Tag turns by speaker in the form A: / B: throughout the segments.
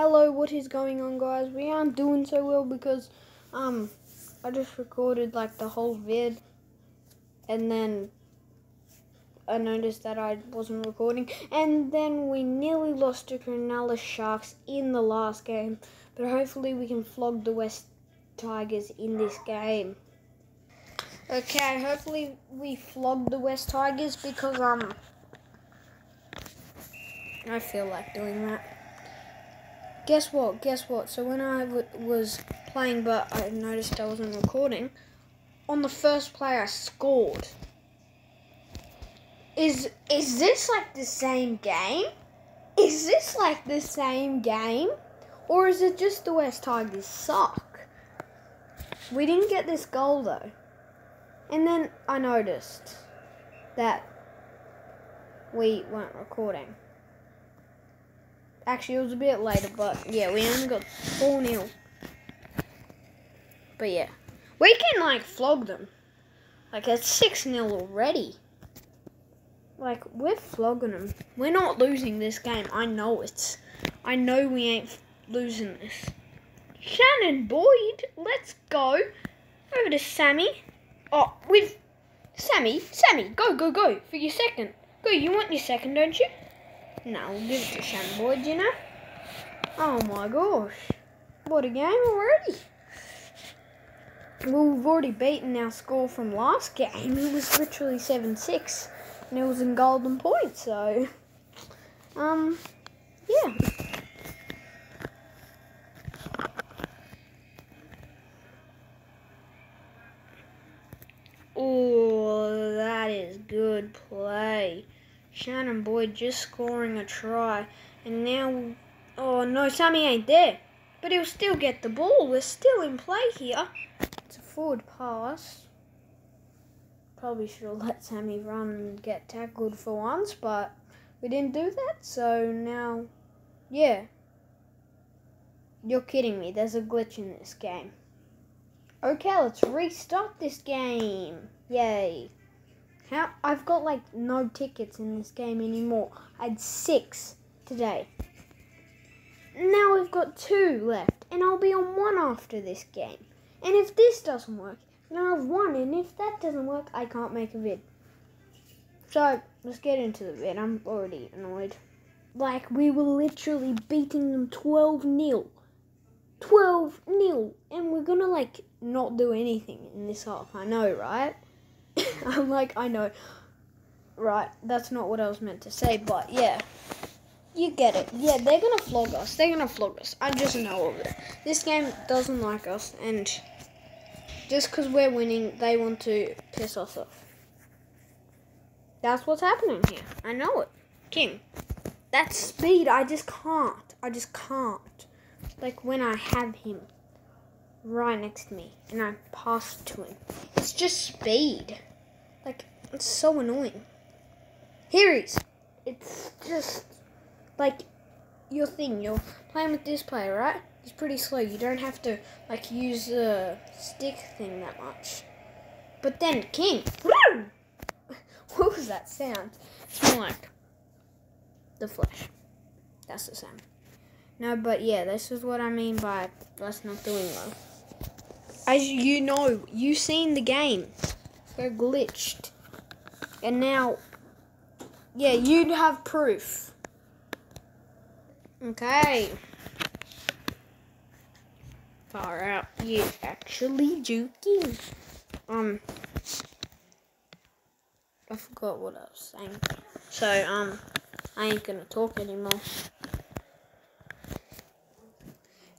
A: Hello, what is going on, guys? We aren't doing so well because um I just recorded like the whole vid, and then I noticed that I wasn't recording, and then we nearly lost to Cronulla Sharks in the last game. But hopefully, we can flog the West Tigers in this game. Okay, hopefully we flog the West Tigers because um I feel like doing that. Guess what? Guess what? So when I was playing, but I noticed I wasn't recording, on the first play I scored. Is is this like the same game? Is this like the same game? Or is it just the West Tigers suck? We didn't get this goal though. And then I noticed that we weren't recording. Actually, it was a bit later, but yeah, we only got 4 0. But yeah, we can like flog them. Like, it's 6 0 already. Like, we're flogging them. We're not losing this game. I know it. I know we ain't losing this. Shannon Boyd, let's go. Over to Sammy. Oh, we've. Sammy, Sammy, go, go, go for your second. Go, you want your second, don't you? No, we'll give it to Shannon Boyd, you know? Oh my gosh. What a game already. Well, we've already beaten our score from last game. It was literally 7-6. And it was in golden points, so... Um, yeah. Oh, that is good play. Shannon Boyd just scoring a try. And now, oh no, Sammy ain't there. But he'll still get the ball. We're still in play here. It's a forward pass. Probably should have let Sammy run and get tackled for once, but we didn't do that. So now, yeah. You're kidding me. There's a glitch in this game. Okay, let's restart this game. Yay. How I've got like no tickets in this game anymore. I had six today. Now we've got two left, and I'll be on one after this game. And if this doesn't work, then have one, and if that doesn't work, I can't make a vid. So let's get into the vid. I'm already annoyed. Like we were literally beating them 12 0 12 0 and we're gonna like not do anything in this half. I know, right? I'm like, I know. Right, that's not what I was meant to say, but yeah. You get it. Yeah, they're gonna flog us. They're gonna flog us. I just know of it. This game doesn't like us, and just because we're winning, they want to piss us off. That's what's happening here. I know it. King. That speed. I just can't. I just can't. Like when I have him right next to me and I pass to him. It's just speed. Like, it's so annoying. Here. It's just like your thing. You're playing with this player, right? He's pretty slow. You don't have to like use the stick thing that much. But then King. what was that sound? It's more like the flesh. That's the sound. No, but yeah, this is what I mean by us not doing well. As you know, you've seen the game. We're glitched. And now, yeah, you'd have proof. Okay. Far out. You actually joking. Um, I forgot what I was saying. So, um, I ain't gonna talk anymore.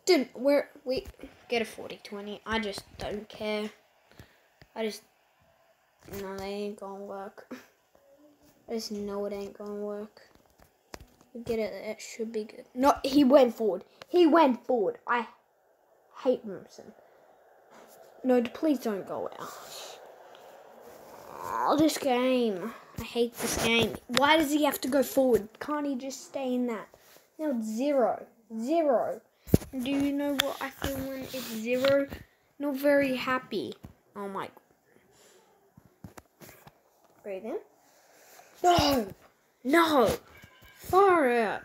A: Dude, we're, we, get a 40-20. I just don't care. I just, no, they ain't gonna work. I just know it ain't gonna work. We get it, it should be good. No, he went forward. He went forward. I hate hateRimson. No, please don't go out. Oh, this game. I hate this game. Why does he have to go forward? Can't he just stay in that? Now it's zero. Zero. Do you know what I feel when it's zero? Not very happy. Oh my. Breathe in. No! No! Far out.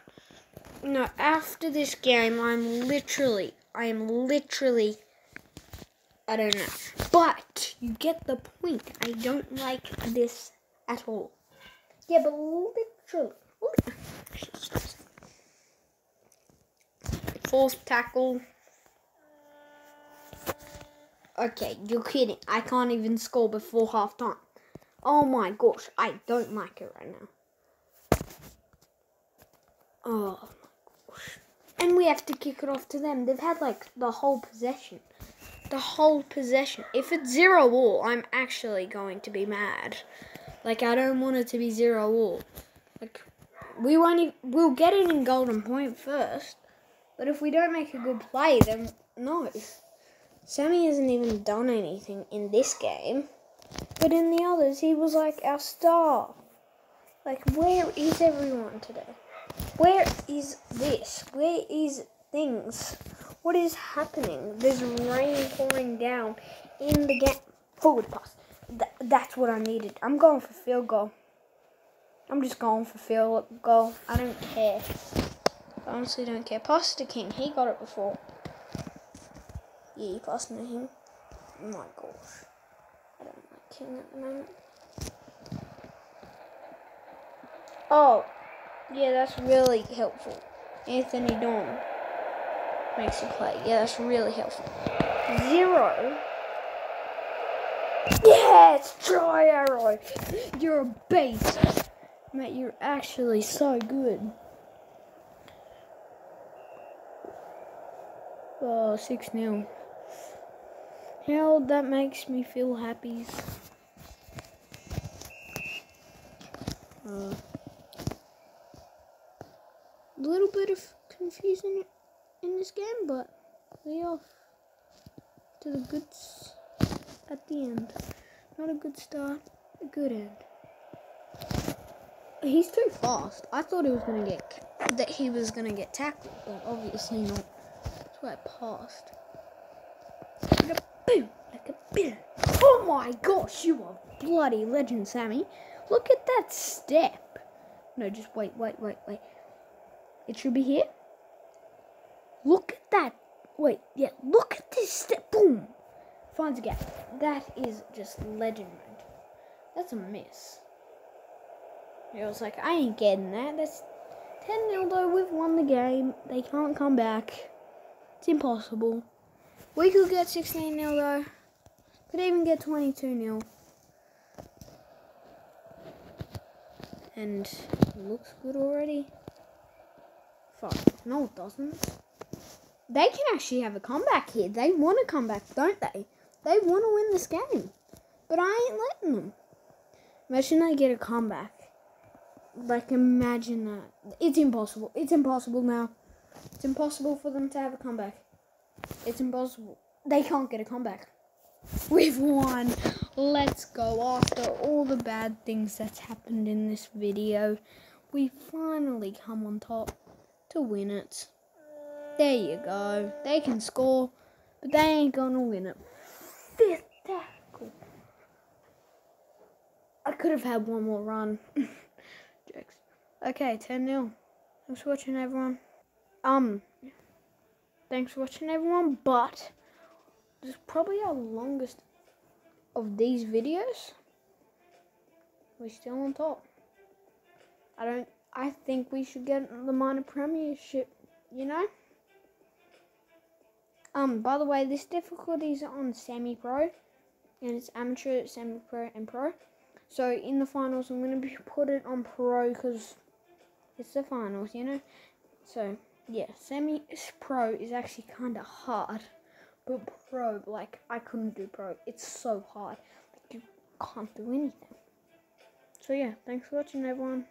A: No, after this game, I'm literally, I am literally, I don't know. But you get the point. I don't like this at all. Yeah, but literally. Fourth tackle. Okay, you're kidding. I can't even score before half time. Oh my gosh, I don't like it right now. Oh my gosh. And we have to kick it off to them. They've had like the whole possession. The whole possession. If it's zero all, I'm actually going to be mad. Like I don't want it to be zero all. Like we won't even, we'll get it in golden point first. But if we don't make a good play, then no. Sammy hasn't even done anything in this game. But in the others, he was like our star. Like, where is everyone today? Where is this? Where is things? What is happening? There's rain pouring down in the game. Forward pass. Th that's what I needed. I'm going for field goal. I'm just going for field goal. I don't care. I honestly don't care. Pass to King. He got it before. Yeah, you passed to him. My gosh. King at the moment. Oh, yeah, that's really helpful. Anthony Don makes a play. Yeah, that's really helpful. Zero. Yes, try arrow. You're a beast. Mate, you're actually so good. Oh, 6 0. Hell, that makes me feel happy. Uh, a little bit of confusion in this game, but we off to the goods at the end. Not a good start, a good end. He's too fast. I thought he was gonna get that he was gonna get tackled, but obviously not. That's why I passed. Like a boom, like a boom. Oh my gosh, you are bloody legend, Sammy. Look at that step. No, just wait, wait, wait, wait. It should be here. Look at that. Wait, yeah, look at this step. Boom. Finds a gap. That is just legend. That's a miss. It was like, I ain't getting that. That's 10 0 though. We've won the game. They can't come back. It's impossible. We could get 16 0 though. Could even get 22 0. And looks good already. Fuck. No, it doesn't. They can actually have a comeback here. They want to come back, don't they? They want to win this game. But I ain't letting them. Imagine they get a comeback. Like, imagine that. It's impossible. It's impossible now. It's impossible for them to have a comeback. It's impossible. They can't get a comeback. We've won. Let's go. After all the bad things that's happened in this video, we finally come on top to win it. There you go. They can score, but they ain't gonna win it. Fifth tackle. I could have had one more run. Jokes. Okay, 10 0. Thanks for watching, everyone. Um, thanks for watching, everyone. But this is probably our longest of these videos. We're still on top. I don't. I think we should get the minor premiership. You know. Um. By the way, this difficulty is on semi-pro, and it's amateur, semi-pro, and pro. So in the finals, I'm gonna be put it on pro because it's the finals, you know. So yeah, semi pro is actually kind of hard, but pro, like I couldn't do pro. It's so hard, like, you can't do anything. So yeah, thanks for watching, everyone.